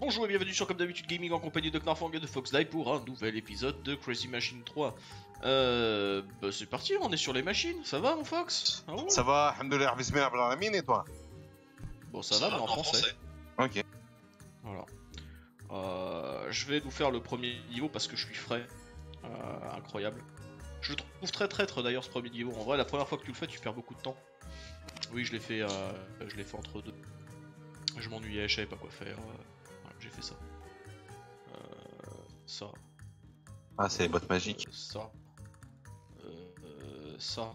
Bonjour et bienvenue sur comme d'habitude Gaming en compagnie de Knarfang et de Foxdie pour un nouvel épisode de Crazy Machine 3. Euh... Bah c'est parti, on est sur les machines, ça va mon Fox? Ah bon Ça va, alhamdoulilah, bismillah, Abdelalamin, et toi? Bon ça, va mais en français. Ok. Voilà. Euh, je vais vous faire le premier niveau parce que je suis frais. Euh, incroyable. Je le trouve très traître d'ailleurs ce premier niveau. En vrai la première fois que tu le fais tu perds beaucoup de temps. Oui je l'ai fait, euh, je l'ai fait entre deux. Je m'ennuyais, je savais pas quoi faire. J'ai fait ça. Euh, ça. Ah, c'est les magiques. Euh, ça. Euh, ça.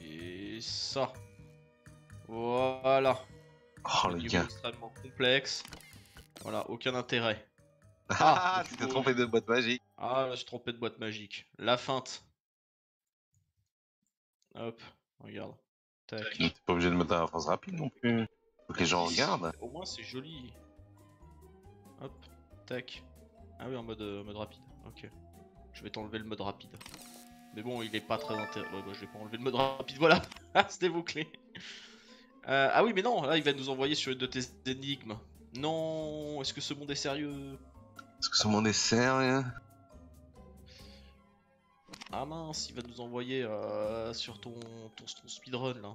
Et ça. Voilà. Oh, le gars. extrêmement complexe. Voilà, aucun intérêt. Ah, du tu t'es trompé de boîte magique. Ah, je suis trompé de boîte magique. La feinte. Hop, regarde. Tac. T'es pas obligé de mettre la phrase rapide non plus. Faut que les gens regardent. Au moins c'est joli. Hop, tac. Ah oui, en mode, euh, mode rapide. Ok. Je vais t'enlever le mode rapide. Mais bon, il est pas très intéressant. Ouais, bah, je vais pas enlever le mode rapide. Voilà. Ah, c'était bouclé. Euh, ah oui, mais non, là il va nous envoyer sur une de tes énigmes. Non, est-ce que ce monde est sérieux? Est-ce que ce monde est sérieux? Ah mince, il va nous envoyer euh, sur ton, ton, ton speedrun là.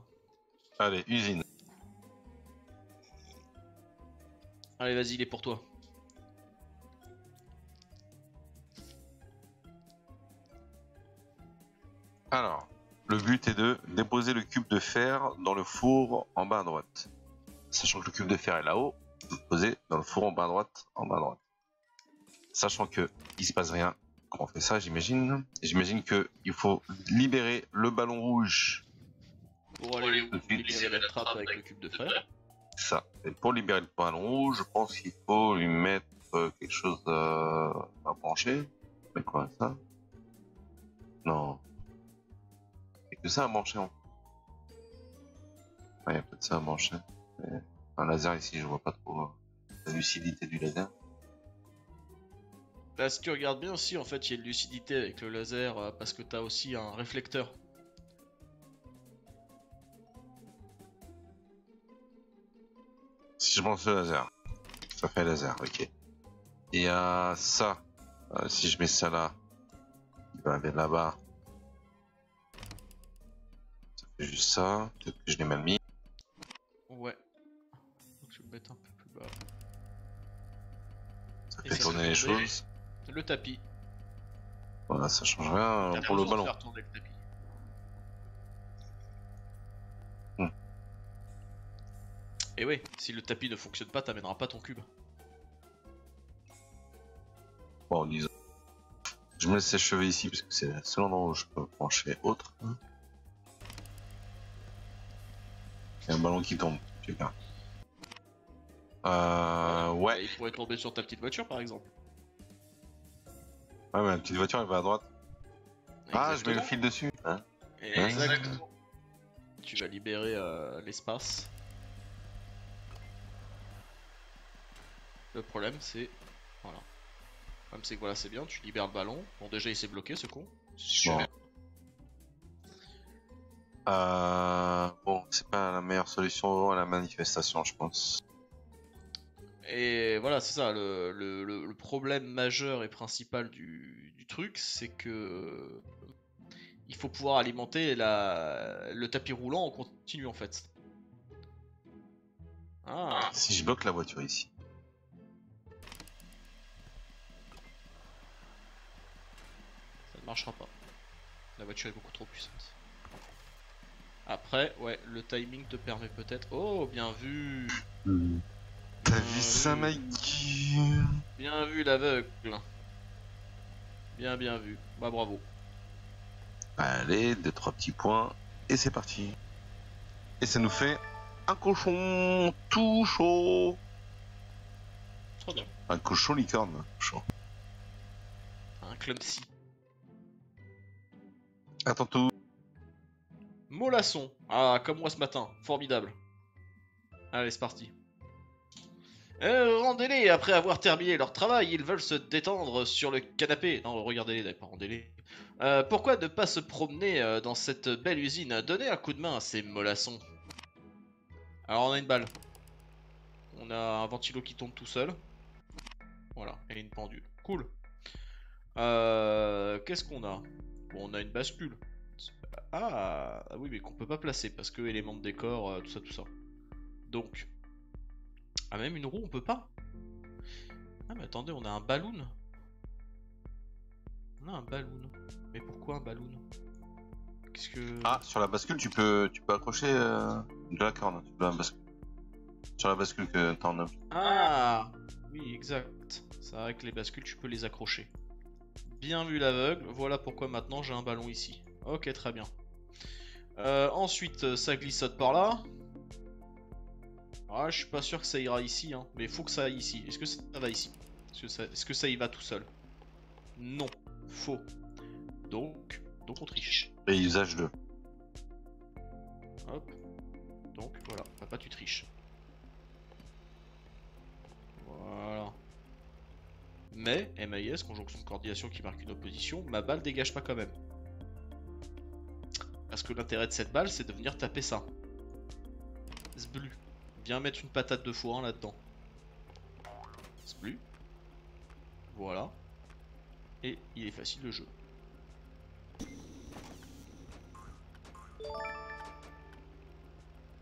Allez, usine. Allez, vas-y, il est pour toi. Alors, le but est de déposer le cube de fer dans le four en bas à droite. Sachant que le cube de fer est là-haut, vous le posez dans le four en bas à droite, en bas à droite. Sachant que il se passe rien quand on fait ça, j'imagine. J'imagine que il faut libérer le ballon rouge Pour aller libérer la trappe avec le cube de fer. Ça. Et pour libérer le ballon rouge, je pense qu'il faut lui mettre euh, quelque chose euh, à brancher. Mais quoi, ça Ça hein. Ouais, il y a de ça à brancher. Mais un laser ici, je vois pas trop euh, la lucidité du laser. Là, si tu regardes bien aussi, en fait, il y a une lucidité avec le laser euh, parce que t'as aussi un réflecteur. Si je branche le laser, ça fait laser, ok. Et à ça, euh, si je mets ça là, il va aller là-bas. Juste ça, peut-être que je l'ai mal mis. Ouais. Donc, je vais le mettre un peu plus bas. Ça fait ça tourner les choses. Le tapis. Voilà, ça change rien pour le de ballon. faire tourner le tapis. Hmm. Et ouais, si le tapis ne fonctionne pas, t'amèneras pas ton cube. Bon, disons. Je me laisse séchever ici parce que c'est le seul endroit où je peux brancher autre. Il y a un ballon qui tombe, super. Euh, ouais. Il pourrait tomber sur ta petite voiture par exemple. Ouais, mais la petite voiture elle va à droite. Ah, je mets le fil dessus. Hein Exactement. Tu vas libérer euh, l'espace. Le problème c'est. Voilà. Le problème c'est que voilà, c'est bien, tu libères le ballon. Bon, déjà il s'est bloqué ce con. Bon. Euh, bon, c'est pas la meilleure solution à la manifestation, je pense. Et voilà, c'est ça, le, le- problème majeur et principal du, du truc, c'est que euh, il faut pouvoir alimenter la, le tapis roulant en continu en fait. Ah, Si je bloque la voiture ici. ça ne marchera pas. La voiture est beaucoup trop puissante. Après, ouais, le timing te permet peut-être. Oh, bien vu T'as vu ça, oui. Mikey Bien vu l'aveugle Bien, bien vu. Bah, bravo. Allez, deux, trois petits points. Et c'est parti. Et ça nous fait un cochon tout chaud. Trop bien. Un cochon licorne chaud. Un clumsy. Attends tout. Molasson. Ah, comme moi ce matin. Formidable. Allez, c'est parti. Euh, rendez-les après avoir terminé leur travail, ils veulent se détendre sur le canapé. Non, regardez-les, pas rendez-les. Euh, pourquoi ne pas se promener euh, dans cette belle usine? Donnez un coup de main à ces mollassons. Alors, on a une balle. On a un ventilo qui tombe tout seul. Voilà, et une pendule. Cool. Qu'est-ce qu'on a? On a une bascule. Ah, oui, mais qu'on peut pas placer parce que éléments de décor, euh, tout ça, tout ça. Donc, ah même une roue, on peut pas. Ah mais attendez, on a un balloon. On a un balloon. Mais pourquoi un balloon? Qu'est-ce que Ah, sur la bascule, tu peux, tu peux accrocher euh, de la corne. Tu peux la bascule. Sur la bascule que t'en as. Ah Oui, exact. C'est vrai que les bascules, tu peux les accrocher. Bien vu l'aveugle, voilà pourquoi maintenant j'ai un ballon ici. Ok, très bien. Euh, ensuite, ça glissote par là. Ah, je suis pas sûr que ça ira ici, hein. mais faut que ça aille ici. Est-ce que ça va ici? Est-ce que, ça... Est que ça y va tout seul? Non, faux. Donc, donc on triche. Et usage 2. Hop. Donc voilà, papa tu triches. Voilà. Mais, MAIS, conjonction de coordination qui marque une opposition, ma balle dégage pas quand même. Parce que l'intérêt de cette balle, c'est de venir taper ça. Zblu. Viens mettre une patate de forain là-dedans. Zblu. Voilà. Et il est facile le jeu.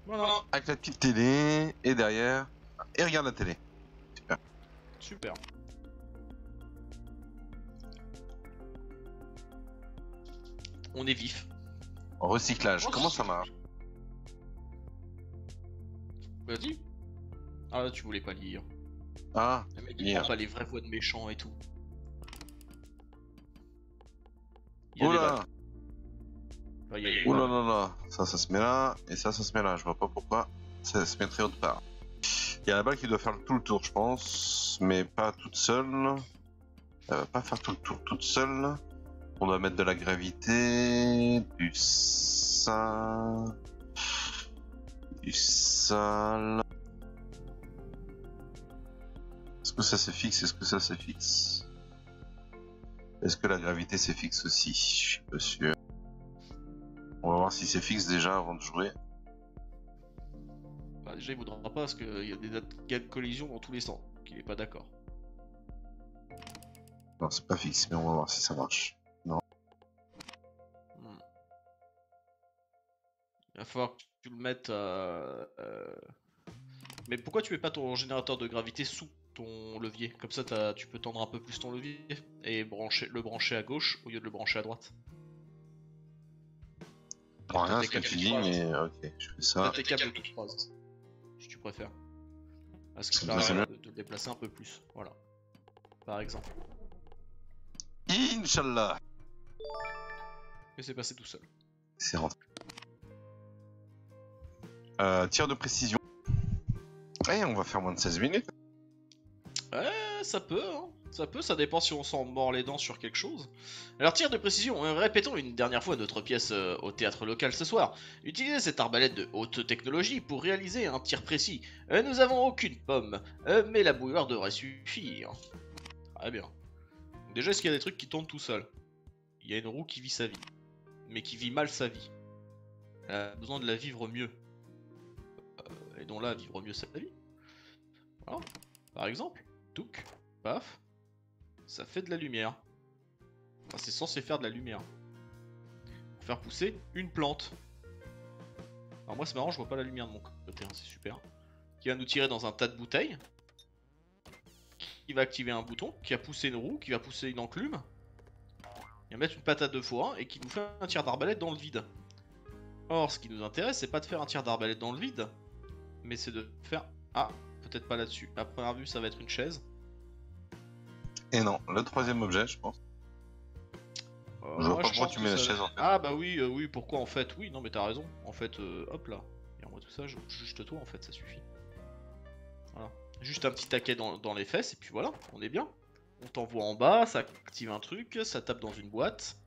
Voilà. Avec la petite télé, et derrière. Et regarde la télé. Super. On est vif. Recyclage, comment ça marche? Vas-y. Ah là, tu voulais pas lire. Ah, il Lire. prend pas les vraies voix de méchants et tout. Il y a oh des là balles. Enfin, il y a des Oh là balles. là là, ça, ça se met là, et ça, ça se met là. Je vois pas pourquoi ça se mettrait autre part. Il y a la balle qui doit faire tout le tour, je pense, mais pas toute seule. Elle va pas faire tout le tour toute seule. On doit mettre de la gravité, du sale, du sale. Est-ce que ça c'est fixe? Est-ce que ça c'est fixe? Est-ce que la gravité c'est fixe aussi? Je suis pas sûr. On va voir si c'est fixe déjà avant de jouer. Bah, déjà, il voudra pas parce qu'il y a des dégâts de collision dans tous les sens. Qu'il est pas d'accord. Non, c'est pas fixe, mais on va voir si ça marche. Falloir que tu le mettes. euh, euh, Mais pourquoi tu mets pas ton générateur de gravité sous ton levier? Comme ça, tu peux tendre un peu plus ton levier et brancher, le brancher à gauche au lieu de le brancher à droite. Pas rien ce que tu dis, mais ok, je fais ça. T'as tes câbles qui croisent. Si tu préfères. Parce que Ça ça me permet semble de te déplacer un peu plus. Voilà. Par exemple. Inch'Allah Et c'est passé tout seul. C'est rentré. Euh, tir de précision. Eh, on va faire moins de 16 minutes. Ouais, ça peut, hein. Ça peut, ça dépend si on s'en mord les dents sur quelque chose. Alors, tir de précision, euh, répétons une dernière fois notre pièce euh, au théâtre local ce soir. Utilisez cette arbalète de haute technologie pour réaliser un tir précis. Euh, nous avons aucune pomme, mais la bouilloire devrait suffire. Très bien. Déjà, est-ce qu'il y a des trucs qui tournent tout seuls? Il y a une roue qui vit sa vie, mais qui vit mal sa vie. Elle a besoin de la vivre mieux. Et donc là, vivre mieux sa vie. Voilà. Par exemple, touc, paf, ça fait de la lumière. C'est censé faire de la lumière. Faire pousser une plante. Alors moi c'est marrant, je vois pas la lumière de mon côté, hein, c'est super. Qui va nous tirer dans un tas de bouteilles. Qui va activer un bouton, qui va pousser une roue, qui va pousser une enclume. Il va mettre une patate de forain et qui nous fait un tir d'arbalète dans le vide. Or, ce qui nous intéresse, c'est pas de faire un tir d'arbalète dans le vide, mais c'est de faire... Ah, peut-être pas là-dessus. À première vue, ça va être une chaise. Et non, le troisième objet, je pense. Euh, Je vois moi, pas pourquoi tu mets la ça- chaise, en fait. Ah bah oui, euh, oui, pourquoi en fait Oui, non mais t'as raison. En fait, euh, hop là. Et moi tout ça, je juste toi en fait, ça suffit. Voilà. Juste un petit taquet dans, dans les fesses et puis voilà, on est bien. On t'envoie en bas, ça active un truc, ça tape dans une boîte.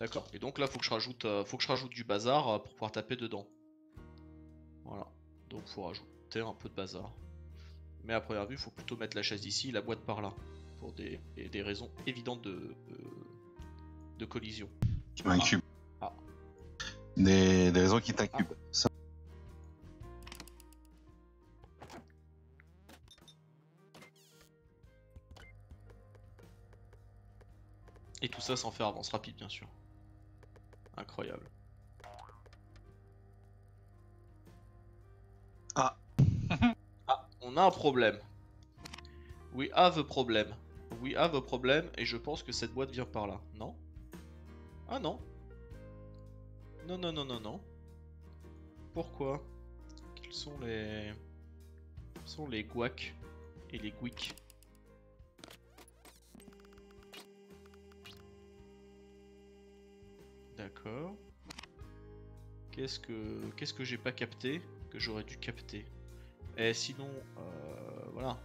D'accord. Et donc là, faut que je rajoute, euh, faut que je rajoute du bazar euh, pour pouvoir taper dedans. Voilà. Donc faut rajouter un peu de bazar. Mais à première vue, faut plutôt mettre la chaise ici, la boîte par là, pour des, des- raisons évidentes de, de, de collision. Un cube. Ah. des, des raisons qui t'incubent. Ça- Et tout ça sans faire avance rapide, bien sûr. Incroyable. Ah. ah, on a un problème. We have a problem. We have a problem, et je pense que cette boîte vient par là. Non? Ah non. Non, non, non, non, non. Pourquoi Quels sont les... Quels sont les guacs et les guics D'accord. Qu'est-ce que qu'est-ce que j'ai pas capté que j'aurais dû capter? Et sinon, euh, voilà.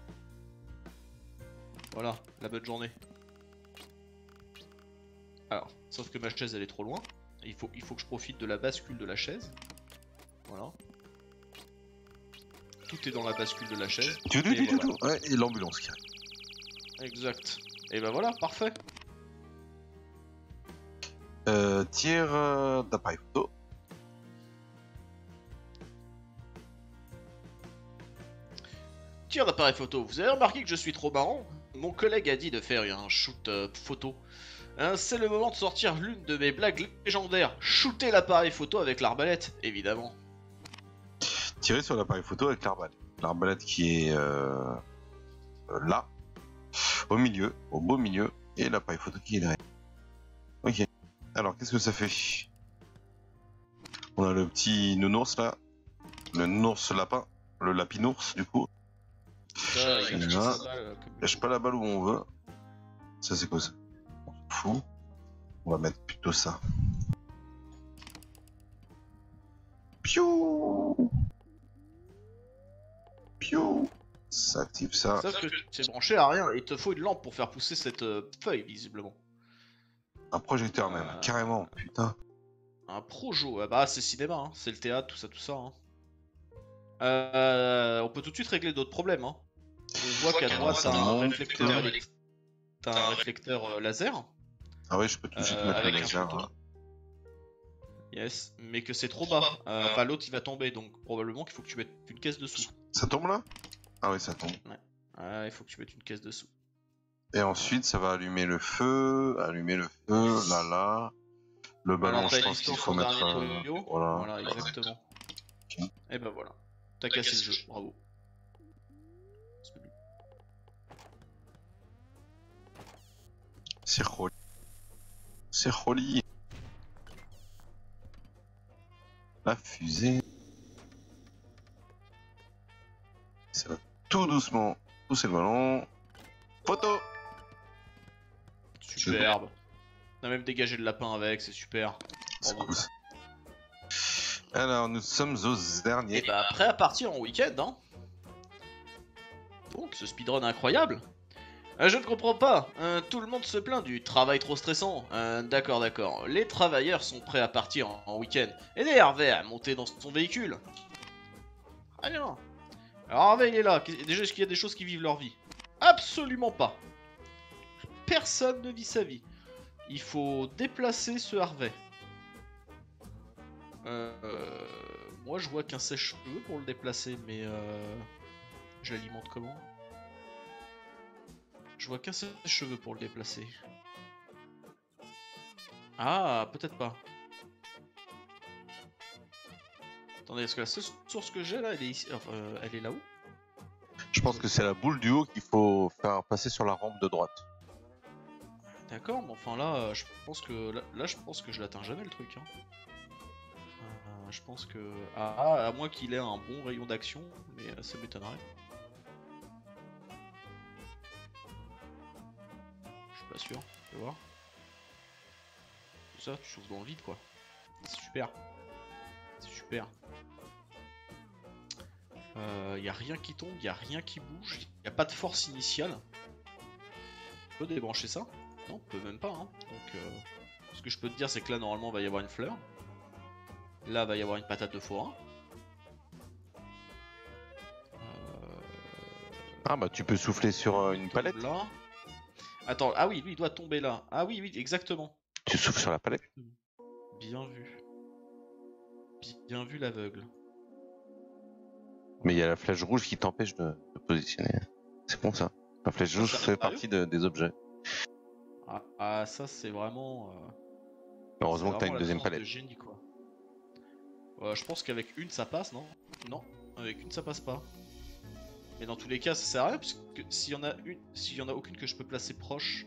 Voilà, la bonne journée. Alors, sauf que ma chaise elle est trop loin. Il faut, il faut que je profite de la bascule de la chaise. Voilà. Tout est dans la bascule de la chaise. Du, Et du, voilà. Ouais, et l'ambulance qui. Exact. Et ben voilà, parfait. Euh, tir euh, d'appareil photo. Tir d'appareil photo, vous avez remarqué que je suis trop marrant? Mon collègue a dit de faire un shoot euh, photo. Hein, C'est le moment de sortir l'une de mes blagues légendaires. Shooter l'appareil photo avec l'arbalète, évidemment. Tirer sur l'appareil photo avec l'arbalète. L'arbalète qui est euh, là, au milieu, au beau milieu, et l'appareil photo qui est derrière. Ok. Alors, qu'est-ce que ça fait? On a le petit nounours là, le nounours lapin, le lapinours du coup. Ça, il comme- Lâche pas la balle où on veut. Ça c'est quoi ça? On s'en fout. On va mettre plutôt ça. Piou Piou Ça active ça. C'est branché à rien, il te faut une lampe pour faire pousser cette euh, feuille, visiblement. Un projecteur même, Euh. carrément, putain. Un projo, ah bah c'est cinéma, hein. c'est le théâtre, tout ça, tout ça. hein. Euh, on peut tout de suite régler d'autres problèmes. Hein. On voit qu'à droite, t'as un réflecteur, élect- t'as un réflecteur euh, laser. Ah ouais, je peux tout de suite Euh, mettre le laser. hein. Yes, mais que c'est trop bas. Euh, Enfin, l'autre il va tomber, donc probablement qu'il faut que tu mettes une caisse dessous. Ça tombe là? Ah oui, ça tombe. Ah, il faut que tu mettes une caisse dessous. Et ensuite, ça va allumer le feu, allumer le feu, là, là. Le ballon, Alors, je pense qu'il faut au mettre... euh, voilà. Voilà, exactement. Et ben voilà. T'as cassé le jeu, bravo. C'est joli. C'est joli. La fusée. Ça va tout doucement pousser le ballon. Photo Superbe. On a même dégagé le lapin avec, c'est super. Bravo. cool. Alors, nous sommes aux Et derniers. bah prêt à partir en week-end, hein Donc, ce speedrun incroyable Euh, Je ne comprends pas, euh, tout le monde se plaint du travail trop stressant. Euh, d'accord, d'accord, les travailleurs sont prêts à partir en, en week-end. Aidez Hervé à monter dans son véhicule. Ah bien. Alors Hervé il est là, déjà est-ce qu'il y a des choses qui vivent leur vie? Absolument pas. Personne ne vit sa vie. Il faut déplacer ce Harvey. Euh, moi je vois qu'un sèche-cheveux pour le déplacer, mais euh, je l'alimente comment? Je vois qu'un sèche-cheveux pour le déplacer. Ah, peut-être pas. Attendez, est-ce que la seule source que j'ai là, elle est ici euh, Elle est là-haut Je pense que c'est la boule du haut qu'il faut faire passer sur la rampe de droite. D'accord, mais enfin là, euh, je pense que là, je pense que je l'atteins jamais le truc. Hein. Euh, je pense que ah, à moins qu'il ait un bon rayon d'action, mais euh, ça m'étonnerait. Je suis pas sûr. Tu voir. Ça, tu souffles dans le vide quoi. C'est super. C'est super. Euh, y a rien qui tombe, y a rien qui bouge, y a pas de force initiale. On peut débrancher ça non, on peut même pas. Hein. Donc, euh, ce que je peux te dire, c'est que là, normalement, va y avoir une fleur. Là, va y avoir une patate de forain. Euh, Ah bah tu peux souffler sur euh, une palette. Là. Attends, ah oui, lui, il doit tomber là. Ah oui, oui, exactement. Tu souffles sur la palette. Bien vu. bien vu l'aveugle. Mais il y a la flèche rouge qui t'empêche de, de positionner. C'est bon ça. La flèche rouge fait partie de- des objets. Ah, ah, ça c'est vraiment. euh, Heureusement que t'as une deuxième présence de palette. génie, quoi. Ouais, je pense qu'avec une ça passe, non? Non, avec une ça passe pas. Mais dans tous les cas, ça sert à rien, puisque s'il y en a une, s'il y en a aucune que je peux placer proche,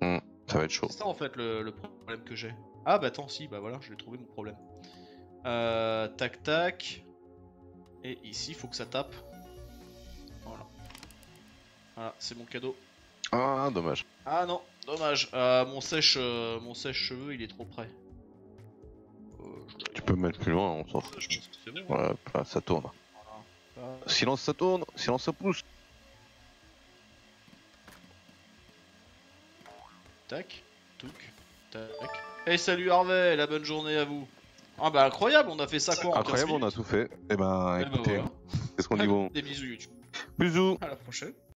Ça va être chaud. c'est ça en fait le, le problème que j'ai. Ah bah attends, si, bah voilà, je vais trouver mon problème. Euh, tac tac. Et ici, il faut que ça tape. Voilà. Voilà, c'est mon cadeau. Ah, dommage. Ah non, dommage. Euh, mon sèche, euh, mon sèche cheveux, il est trop près. Euh, Tu peux mettre plus loin, on s'en fout. Je pense que c'est bon. hein. Voilà, là, ça tourne. Voilà. Silence, ça tourne. Silence, ça pousse. Tac, touc, tac. Et salut Harvey, la bonne journée à vous. Ah bah incroyable, on a fait ça quoi en 15 Incroyable, on a tout fait. Eh ben, Eh ben écoutez, voilà. qu'est-ce qu'on dit bon Des bisous YouTube. Bisous. À la prochaine.